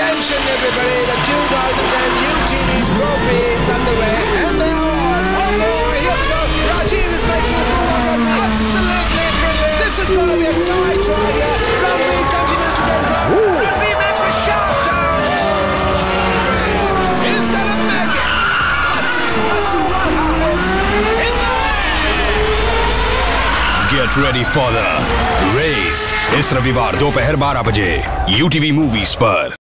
Attention, everybody! The 2010 UTV's Grand Prix is underway, and they are on. Oh boy, here we go! Rajiv is making his move on Absolutely brilliant! This is going to be a tight ride here. Rajiv continues to get round. Rugby makes a shot down. He's gonna make. Let's see, let's see what happens in the Get ready for the race इस रविवार दोपहर 12 बजे UTV movies पर